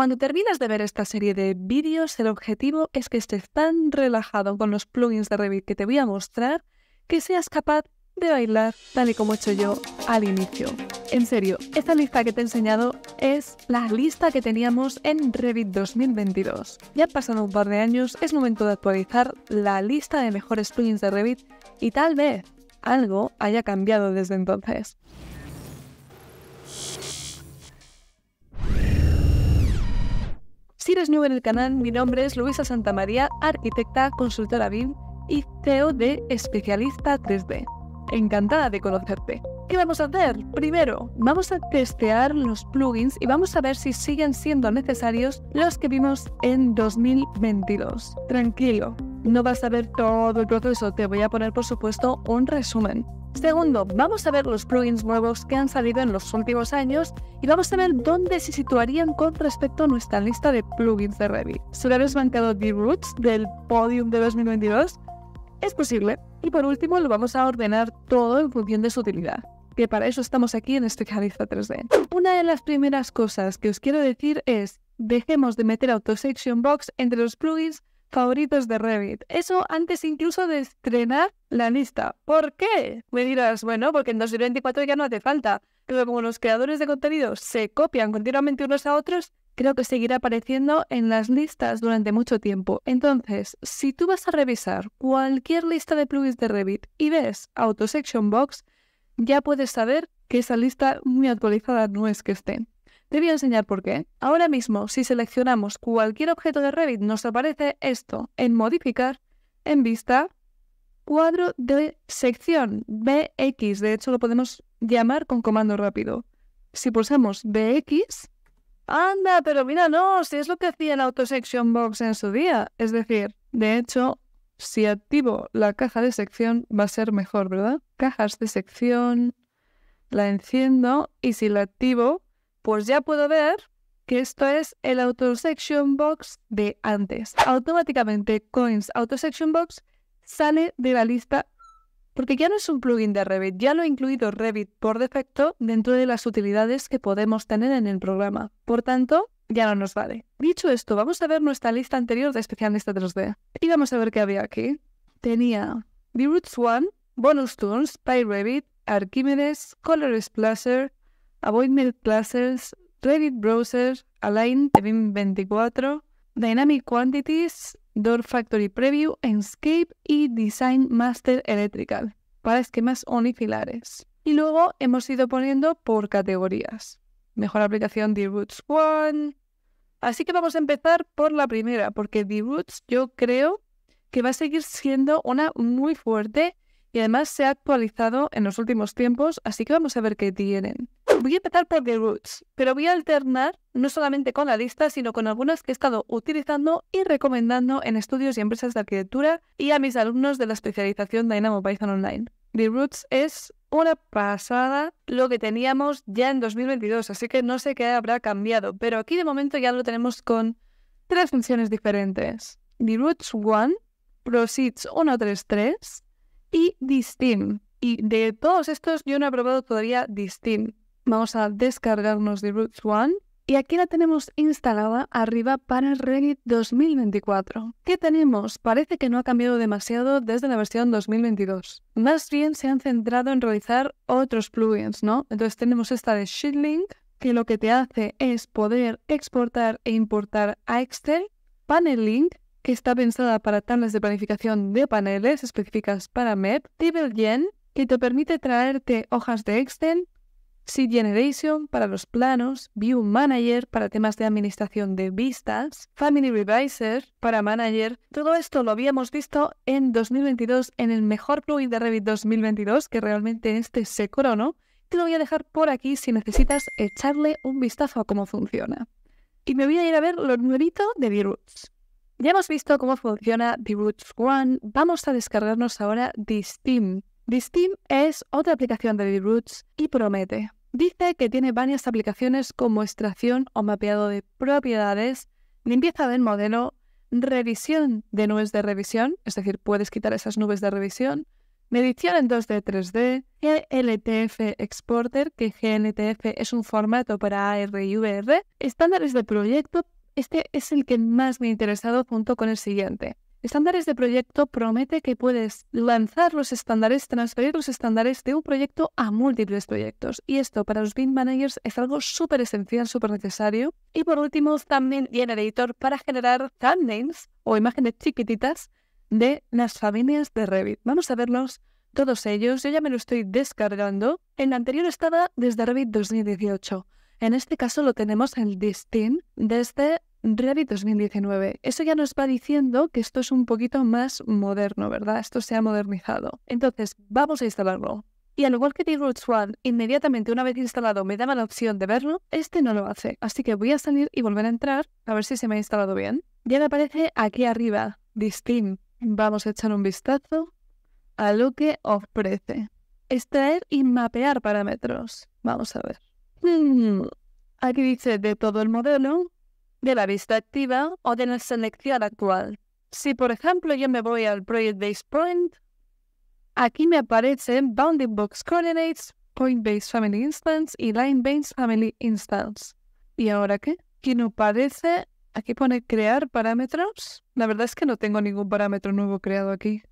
Cuando terminas de ver esta serie de vídeos, el objetivo es que estés tan relajado con los plugins de Revit que te voy a mostrar que seas capaz de bailar tal y como he hecho yo al inicio. En serio, esta lista que te he enseñado es la lista que teníamos en Revit 2022. Ya han pasado un par de años, es momento de actualizar la lista de mejores plugins de Revit y tal vez algo haya cambiado desde entonces. Si eres nuevo en el canal, mi nombre es Luisa Santamaría, arquitecta, consultora BIM y CEO de Especialista 3D. Encantada de conocerte. ¿Qué vamos a hacer? Primero, vamos a testear los plugins y vamos a ver si siguen siendo necesarios los que vimos en 2022. Tranquilo, no vas a ver todo el proceso, te voy a poner por supuesto un resumen. Segundo, vamos a ver los plugins nuevos que han salido en los últimos años y vamos a ver dónde se situarían con respecto a nuestra lista de plugins de Revit. ¿Solo habéis bancado D-Roots del podium de 2022? Es posible. Y por último, lo vamos a ordenar todo en función de su utilidad que para eso estamos aquí en Especialista 3D. Una de las primeras cosas que os quiero decir es, dejemos de meter AutoSection Box entre los plugins favoritos de Revit. Eso antes incluso de estrenar la lista. ¿Por qué? Me dirás, bueno, porque en 2024 ya no hace falta. Pero como los creadores de contenido se copian continuamente unos a otros, creo que seguirá apareciendo en las listas durante mucho tiempo. Entonces, si tú vas a revisar cualquier lista de plugins de Revit y ves AutoSection Box, ya puedes saber que esa lista muy actualizada no es que esté. Te voy a enseñar por qué. Ahora mismo, si seleccionamos cualquier objeto de Revit, nos aparece esto en modificar, en vista, cuadro de sección BX. De hecho, lo podemos llamar con comando rápido. Si pulsamos BX, anda, pero mira, no, si es lo que hacía en AutoSection Box en su día. Es decir, de hecho, si activo la caja de sección va a ser mejor, ¿verdad? Cajas de sección, la enciendo y si la activo, pues ya puedo ver que esto es el Auto Section Box de antes. Automáticamente Coins Auto Section Box sale de la lista porque ya no es un plugin de Revit, ya lo he incluido Revit por defecto dentro de las utilidades que podemos tener en el programa. Por tanto, ya no nos vale. Dicho esto, vamos a ver nuestra lista anterior de especialista 3D. Y vamos a ver qué había aquí. Tenía The Roots One, Bonus Tools, PyRevit, Archimedes, Color Splasher, Avoidment Classes, Revit Browser, Align, Vim 24, Dynamic Quantities, Door Factory Preview, Enscape y Design Master Electrical para esquemas unifilares. Y luego hemos ido poniendo por categorías. Mejor aplicación de Roots One. Así que vamos a empezar por la primera, porque The Roots yo creo que va a seguir siendo una muy fuerte y además se ha actualizado en los últimos tiempos, así que vamos a ver qué tienen. Voy a empezar por The Roots, pero voy a alternar no solamente con la lista, sino con algunas que he estado utilizando y recomendando en estudios y empresas de arquitectura y a mis alumnos de la especialización Dynamo Python Online. The Roots es una pasada lo que teníamos ya en 2022, así que no sé qué habrá cambiado, pero aquí de momento ya lo tenemos con tres funciones diferentes. The Roots One, Proceeds 133 y Distin. Y de todos estos yo no he probado todavía Distin. Vamos a descargarnos de Roots One y aquí la tenemos instalada arriba para Revit 2024. ¿Qué tenemos? Parece que no ha cambiado demasiado desde la versión 2022. Más bien se han centrado en realizar otros plugins, ¿no? Entonces tenemos esta de SheetLink, que lo que te hace es poder exportar e importar a Excel, PanelLink, que está pensada para tablas de planificación de paneles específicas para MEP, TableGen, que te permite traerte hojas de Excel, Seed Generation para los planos, View Manager para temas de administración de vistas, Family Revisor para Manager. Todo esto lo habíamos visto en 2022 en el mejor plugin de Revit 2022, que realmente este se coronó. Te lo voy a dejar por aquí si necesitas echarle un vistazo a cómo funciona. Y me voy a ir a ver lo nuevito de V-Roots. Ya hemos visto cómo funciona The Roots One, vamos a descargarnos ahora Steam. Steam es otra aplicación de The Roots y promete. Dice que tiene varias aplicaciones como extracción o mapeado de propiedades, limpieza del modelo, revisión de nubes de revisión, es decir, puedes quitar esas nubes de revisión, medición en 2D, 3D, GLTF Exporter, que GLTF es un formato para AR y VR, estándares de proyecto, este es el que más me ha interesado junto con el siguiente. Estándares de proyecto promete que puedes lanzar los estándares, transferir los estándares de un proyecto a múltiples proyectos. Y esto para los BIM managers es algo súper esencial, súper necesario. Y por último, también viene editor para generar thumbnails o imágenes chiquititas de las familias de Revit. Vamos a verlos todos ellos. Yo ya me lo estoy descargando. En la anterior estaba desde Revit 2018. En este caso lo tenemos en Distin desde Revit 2019. Eso ya nos va diciendo que esto es un poquito más moderno, ¿verdad? Esto se ha modernizado. Entonces, vamos a instalarlo. Y al igual que D-Roots One, inmediatamente una vez instalado me daba la opción de verlo, este no lo hace. Así que voy a salir y volver a entrar a ver si se me ha instalado bien. Ya me aparece aquí arriba, Distin. Vamos a echar un vistazo a lo que ofrece. Extraer y mapear parámetros. Vamos a ver. Hmm, aquí dice de todo el modelo, de la vista activa o de la selección actual. Si por ejemplo yo me voy al Project Base Point, aquí me aparecen Bounding Box Coordinates, Point Base Family Instance y Line Base Family Instance. ¿Y ahora qué? Aquí no parece, aquí pone crear parámetros. La verdad es que no tengo ningún parámetro nuevo creado aquí.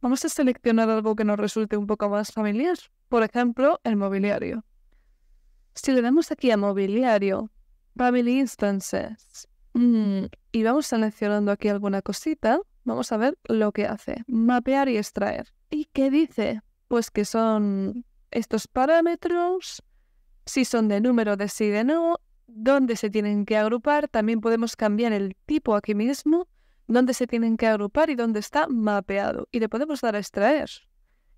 Vamos a seleccionar algo que nos resulte un poco más familiar. Por ejemplo, el mobiliario. Si le damos aquí a mobiliario, Family Instances. Mm, y vamos seleccionando aquí alguna cosita. Vamos a ver lo que hace. Mapear y extraer. ¿Y qué dice? Pues que son estos parámetros, si son de número de sí de no, dónde se tienen que agrupar. También podemos cambiar el tipo aquí mismo, dónde se tienen que agrupar y dónde está mapeado. Y le podemos dar a extraer.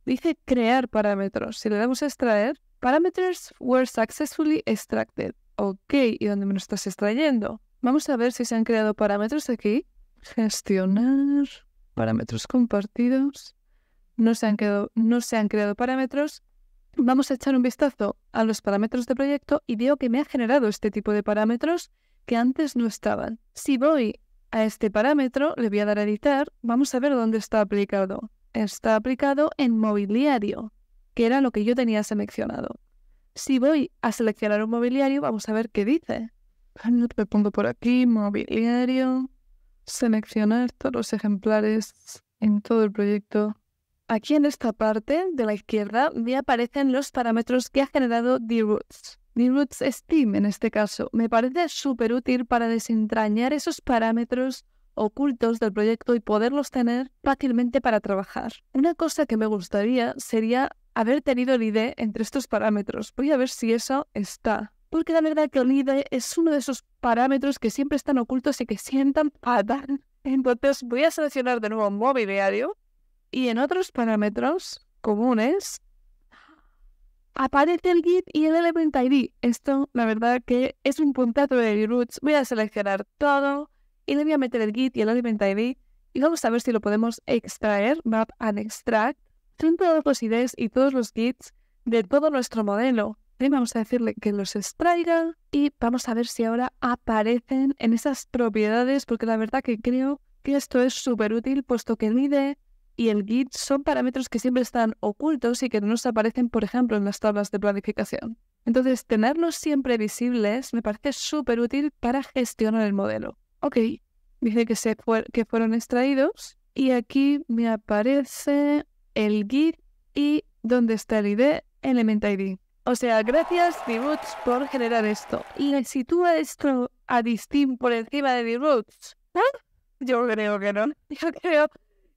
Dice crear parámetros. Si le damos a extraer, parameters were successfully extracted. Ok, ¿y dónde me lo estás extrayendo? Vamos a ver si se han creado parámetros aquí. Gestionar. Parámetros compartidos. No se han, no se han creado parámetros. Vamos a echar un vistazo a los parámetros de proyecto y veo que me ha generado este tipo de parámetros que antes no estaban. Si voy a este parámetro, le voy a dar a editar, vamos a ver dónde está aplicado. Está aplicado en mobiliario, que era lo que yo tenía seleccionado. Si voy a seleccionar un mobiliario, vamos a ver qué dice. Me pongo por aquí, mobiliario, seleccionar todos los ejemplares en todo el proyecto. Aquí en esta parte de la izquierda me aparecen los parámetros que ha generado D-Roots. D-Roots Steam en este caso. Me parece súper útil para desentrañar esos parámetros ocultos del proyecto y poderlos tener fácilmente para trabajar. Una cosa que me gustaría sería haber tenido el ID entre estos parámetros. Voy a ver si eso está. Porque la verdad que el ID es uno de esos parámetros que siempre están ocultos y que sientan fatal. Entonces voy a seleccionar de nuevo mobiliario y en otros parámetros comunes aparece el Git y el Element ID. Esto, la verdad que es un puntazo de roots. Voy a seleccionar todo y le voy a meter el Git y el Element ID y vamos a ver si lo podemos extraer, map and extract son todos los IDs y todos los Gits de todo nuestro modelo. Y vamos a decirle que los extraiga y vamos a ver si ahora aparecen en esas propiedades, porque la verdad que creo que esto es súper útil, puesto que el ID y el Git son parámetros que siempre están ocultos y que no nos aparecen, por ejemplo, en las tablas de planificación. Entonces, tenerlos siempre visibles me parece súper útil para gestionar el modelo. Ok, dice que, se que fueron extraídos y aquí me aparece el git y dónde está el ID, element ID. O sea, gracias D-Roots por generar esto. ¿Y sitúa esto a Distin por encima de D-Roots? ¿Ah? Yo creo que no. Yo creo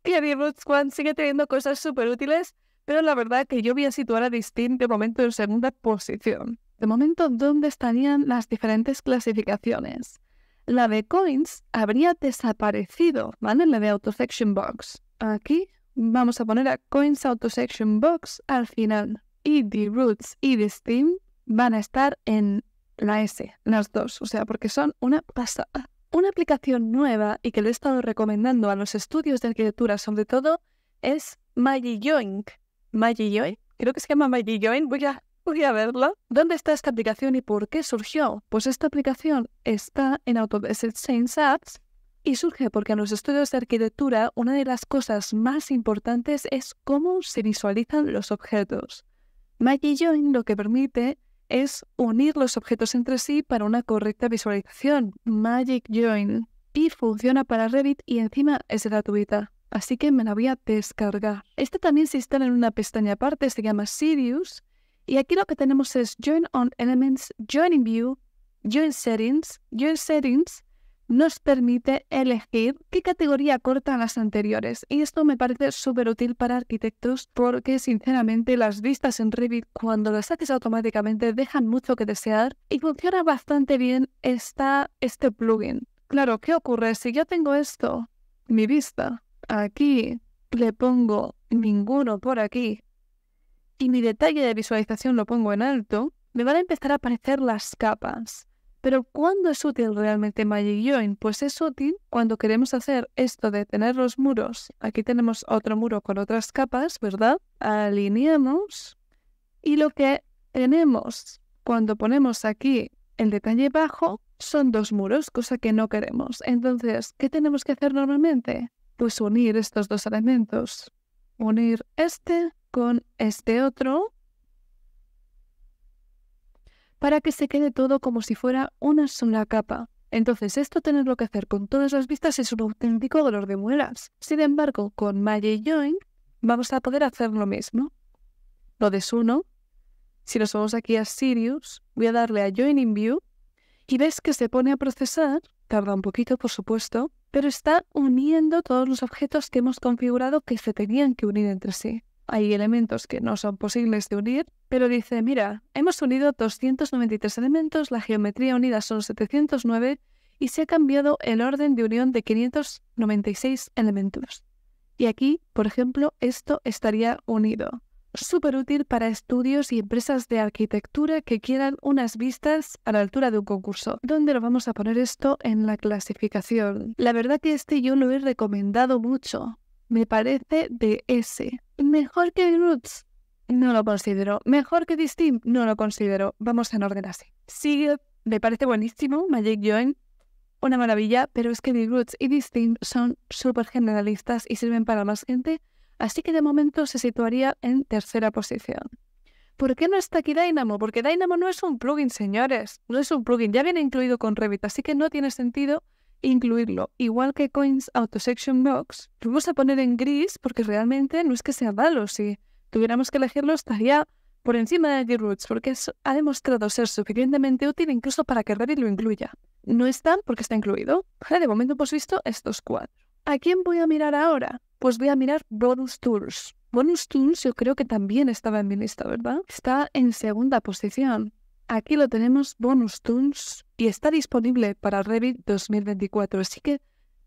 que D-Roots One sigue teniendo cosas súper útiles, pero la verdad que yo voy a situar a Distin de momento en segunda posición. De momento, ¿dónde estarían las diferentes clasificaciones? La de coins habría desaparecido, ¿vale? La de AutoSection Box. Aquí vamos a poner a Coins Section Box al final. Y the Roots y the Steam van a estar en la S, las dos, o sea, porque son una pasada. Una aplicación nueva y que le he estado recomendando a los estudios de arquitectura sobre todo es MagiJoin. MagiJoin, creo que se llama MagiJoin, voy a, voy a verla. ¿Dónde está esta aplicación y por qué surgió? Pues esta aplicación está en Autodesk Change Apps Y surge porque en los estudios de arquitectura una de las cosas más importantes es cómo se visualizan los objetos. Magic Join lo que permite es unir los objetos entre sí para una correcta visualización. Magic Join. Y funciona para Revit y encima es gratuita. Así que me la voy a descargar. Esta también se instala en una pestaña aparte, se llama Sirius. Y aquí lo que tenemos es Join on Elements, Join in View, Join Settings. Join Settings nos permite elegir qué categoría corta a las anteriores. Y esto me parece súper útil para arquitectos porque sinceramente las vistas en Revit cuando las haces automáticamente dejan mucho que desear y funciona bastante bien esta, este plugin. Claro, ¿qué ocurre? Si yo tengo esto, mi vista, aquí le pongo ninguno por aquí y mi detalle de visualización lo pongo en alto, me van a empezar a aparecer las capas. Pero ¿cuándo es útil realmente Magic Join? Pues es útil cuando queremos hacer esto de tener los muros. Aquí tenemos otro muro con otras capas, ¿verdad? Alineamos y lo que tenemos cuando ponemos aquí el detalle bajo son dos muros, cosa que no queremos. Entonces, ¿qué tenemos que hacer normalmente? Pues unir estos dos elementos. Unir este con este otro para que se quede todo como si fuera una sola capa. Entonces, esto tenerlo que hacer con todas las vistas es un auténtico dolor de muelas. Sin embargo, con Magic Join vamos a poder hacer lo mismo. Lo desuno. Si nos vamos aquí a Sirius, voy a darle a Join in View y ves que se pone a procesar, tarda un poquito por supuesto, pero está uniendo todos los objetos que hemos configurado que se tenían que unir entre sí hay elementos que no son posibles de unir, pero dice, mira, hemos unido 293 elementos, la geometría unida son 709 y se ha cambiado el orden de unión de 596 elementos. Y aquí, por ejemplo, esto estaría unido. Súper útil para estudios y empresas de arquitectura que quieran unas vistas a la altura de un concurso. ¿Dónde lo vamos a poner esto? En la clasificación. La verdad que este yo lo he recomendado mucho. Me parece de ese. Mejor que Roots, no lo considero. Mejor que Distinct, no lo considero. Vamos en orden así. Sigue, me parece buenísimo, Magic Join, una maravilla, pero es que Roots y Distinct son súper generalistas y sirven para más gente, así que de momento se situaría en tercera posición. ¿Por qué no está aquí Dynamo? Porque Dynamo no es un plugin, señores. No es un plugin, ya viene incluido con Revit, así que no tiene sentido incluirlo. Igual que Coins Auto Section Box, lo vamos a poner en gris porque realmente no es que sea malo. Si tuviéramos que elegirlo, estaría por encima de G-Roots porque ha demostrado ser suficientemente útil incluso para que Revit lo incluya. No está porque está incluido. De momento hemos visto estos cuatro. ¿A quién voy a mirar ahora? Pues voy a mirar Bonus Tools. Bonus Tools yo creo que también estaba en mi lista, ¿verdad? Está en segunda posición. Aquí lo tenemos, Bonus Tools, y está disponible para Revit 2024. Así que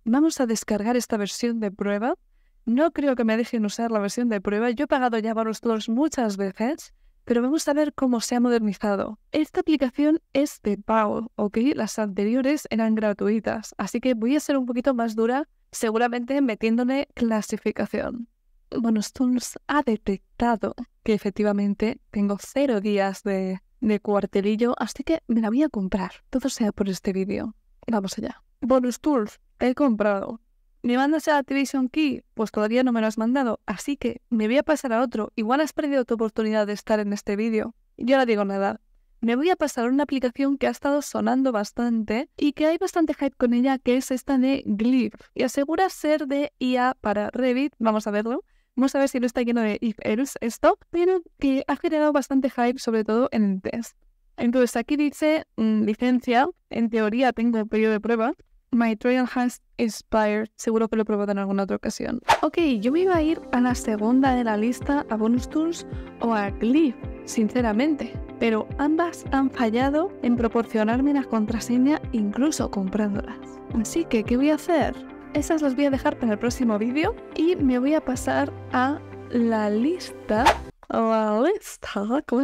vamos a descargar esta versión de prueba. No creo que me dejen usar la versión de prueba. Yo he pagado ya Bonus Tools muchas veces, pero vamos a ver cómo se ha modernizado. Esta aplicación es de pago, ¿ok? Las anteriores eran gratuitas, así que voy a ser un poquito más dura, seguramente metiéndole clasificación. Bonus Tools ha detectado que efectivamente tengo cero días de de cuartelillo, así que me la voy a comprar. Todo sea por este vídeo. Vamos allá. Bonus Tools, he comprado. ¿Me mandas a Activation Key? Pues todavía no me lo has mandado, así que me voy a pasar a otro. Igual has perdido tu oportunidad de estar en este vídeo. Yo no digo nada. Me voy a pasar a una aplicación que ha estado sonando bastante y que hay bastante hype con ella, que es esta de Glyph. Y asegura ser de IA para Revit. Vamos a verlo. A ver si no está lleno de if else esto, pero que ha generado bastante hype, sobre todo en el test. Entonces aquí dice mm, licencia, en teoría tengo el periodo de prueba. My trial has expired. Seguro que lo he probado en alguna otra ocasión. Ok, yo me iba a ir a la segunda de la lista, a Bonus Tools o a Glyph, sinceramente. Pero ambas han fallado en proporcionarme la contraseña incluso comprándolas. Así que, ¿qué voy a hacer? Esas las voy a dejar para el próximo vídeo y me voy a pasar a la lista. La lista, ¿cómo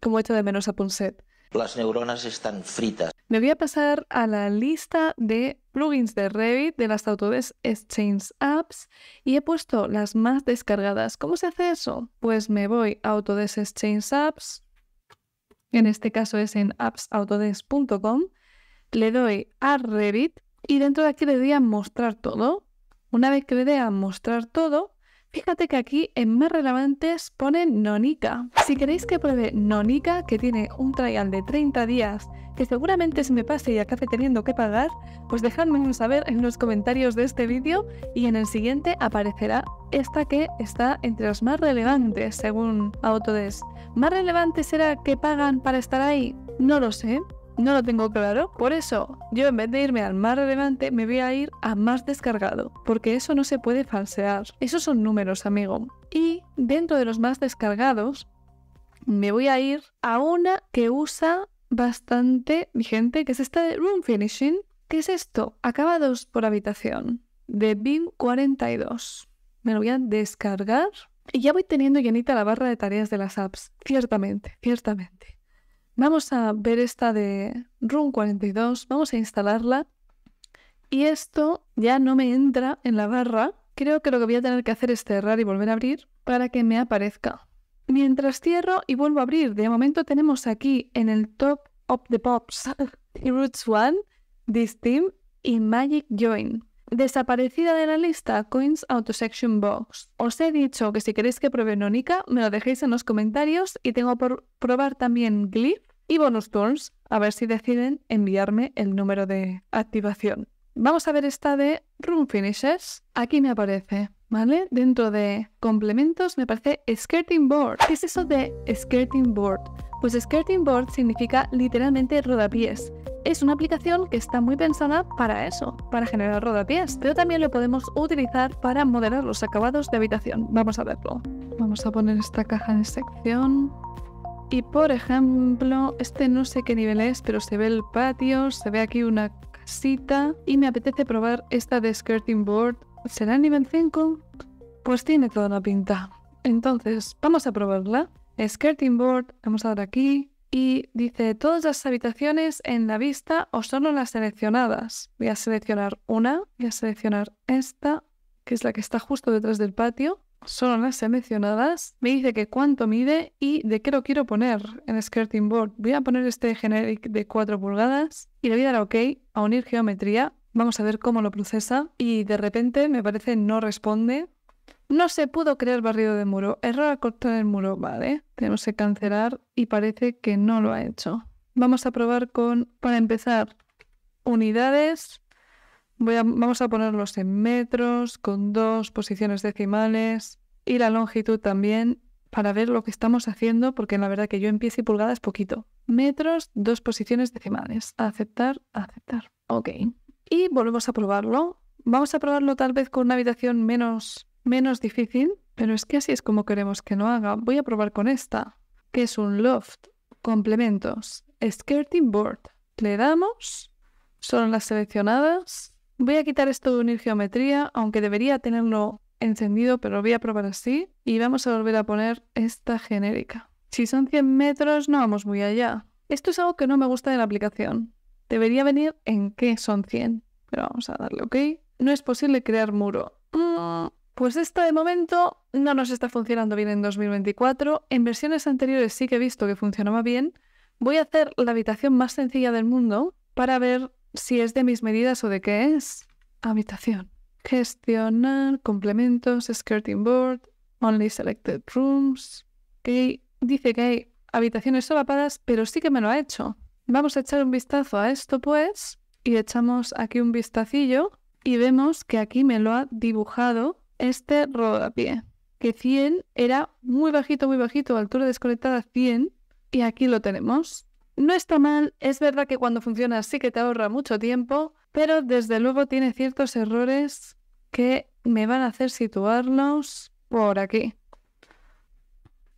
como hecho de menos a Punset. Las neuronas están fritas. Me voy a pasar a la lista de plugins de Revit de las Autodesk Exchange Apps y he puesto las más descargadas. ¿Cómo se hace eso? Pues me voy a Autodesk Exchange Apps. En este caso es en appsautodesk.com le doy a Revit y dentro de aquí le doy a mostrar todo. Una vez que le dé a mostrar todo, fíjate que aquí en más relevantes pone Nonica. Si queréis que pruebe Nonica, que tiene un trial de 30 días, que seguramente se me pase y acabe teniendo que pagar, pues dejadmelo saber en los comentarios de este vídeo y en el siguiente aparecerá esta que está entre las más relevantes según Autodesk. ¿Más relevante será que pagan para estar ahí? No lo sé, no lo tengo claro. Por eso, yo en vez de irme al más relevante, me voy a ir a más descargado, porque eso no se puede falsear. Esos son números, amigo. Y dentro de los más descargados, me voy a ir a una que usa bastante vigente, que es esta de Room Finishing. ¿Qué es esto? Acabados por habitación, de BIM 42. Me lo voy a descargar y ya voy teniendo llenita la barra de tareas de las apps. Ciertamente, ciertamente. Vamos a ver esta de Room 42, vamos a instalarla. Y esto ya no me entra en la barra. Creo que lo que voy a tener que hacer es cerrar y volver a abrir para que me aparezca. Mientras cierro y vuelvo a abrir, de momento tenemos aquí en el top of the pops Roots One, This Team y Magic Join. Desaparecida de la lista Coins Autosection Box. Os he dicho que si queréis que pruebe Nonica, me lo dejéis en los comentarios y tengo por probar también Glyph y Bonus Tools, a ver si deciden enviarme el número de activación. Vamos a ver esta de Room Finishes. Aquí me aparece, ¿vale? Dentro de complementos me aparece Skirting Board. ¿Qué es eso de Skirting Board? Pues Skirting Board significa literalmente rodapiés es una aplicación que está muy pensada para eso, para generar rodapiés, pero también lo podemos utilizar para modelar los acabados de habitación. Vamos a verlo. Vamos a poner esta caja en sección. Y por ejemplo, este no sé qué nivel es, pero se ve el patio, se ve aquí una casita y me apetece probar esta de skirting board. ¿Será nivel 5? Pues tiene toda la pinta. Entonces, vamos a probarla. Skirting board, vamos a dar aquí, y dice todas las habitaciones en la vista o solo las seleccionadas. Voy a seleccionar una, voy a seleccionar esta, que es la que está justo detrás del patio. Solo las seleccionadas. Me dice que cuánto mide y de qué lo quiero poner en skirting board. Voy a poner este generic de 4 pulgadas y le voy a dar OK a unir geometría. Vamos a ver cómo lo procesa y de repente me parece no responde. No se pudo crear barrido de muro. Error al cortar el muro. Vale. Tenemos que cancelar y parece que no lo ha hecho. Vamos a probar con, para empezar, unidades. Vamos a ponerlos en metros, con dos posiciones decimales. Y la longitud también, para ver lo que estamos haciendo, porque la verdad que yo en y pulgadas poquito. Metros, dos posiciones decimales. Aceptar, aceptar. Ok. Y volvemos a probarlo. Vamos a probarlo tal vez con una habitación menos menos difícil, pero es que así es como queremos que lo haga. Voy a probar con esta, que es un loft, complementos, skirting board. Le damos, son las seleccionadas. Voy a quitar esto de unir geometría, aunque debería tenerlo encendido, pero lo voy a probar así. Y vamos a volver a poner esta genérica. Si son 100 metros, no vamos muy allá. Esto es algo que no me gusta de la aplicación. Debería venir en qué son 100. Pero vamos a darle OK. No es posible crear muro. Mm, pues esto de momento no nos está funcionando bien en 2024. En versiones anteriores sí que he visto que funcionaba bien. Voy a hacer la habitación más sencilla del mundo para ver si es de mis medidas o de qué es. Habitación. Gestionar, complementos, skirting board, only selected rooms. Okay. Dice que hay habitaciones solapadas, pero sí que me lo ha hecho. Vamos a echar un vistazo a esto, pues, y echamos aquí un vistacillo y vemos que aquí me lo ha dibujado este rodapié, que 100 era muy bajito, muy bajito, altura desconectada 100, y aquí lo tenemos. No está mal, es verdad que cuando funciona sí que te ahorra mucho tiempo, pero desde luego tiene ciertos errores que me van a hacer situarlos por aquí.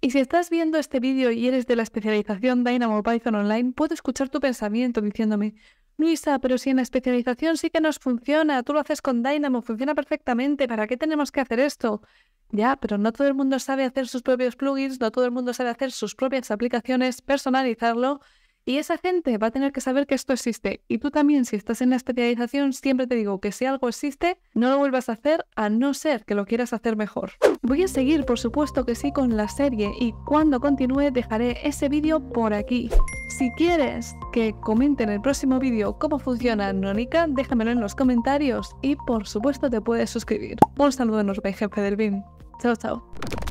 Y si estás viendo este vídeo y eres de la especialización Dynamo Python Online, puedo escuchar tu pensamiento diciéndome, Luisa, pero si en la especialización sí que nos funciona, tú lo haces con Dynamo, funciona perfectamente, ¿para qué tenemos que hacer esto? Ya, pero no todo el mundo sabe hacer sus propios plugins, no todo el mundo sabe hacer sus propias aplicaciones, personalizarlo Y esa gente va a tener que saber que esto existe. Y tú también, si estás en la especialización, siempre te digo que si algo existe, no lo vuelvas a hacer a no ser que lo quieras hacer mejor. Voy a seguir, por supuesto que sí, con la serie y cuando continúe dejaré ese vídeo por aquí. Si quieres que comente en el próximo vídeo cómo funciona Nónica, déjamelo en los comentarios y por supuesto te puedes suscribir. Un saludo enorme, jefe del BIM. Chao, chao.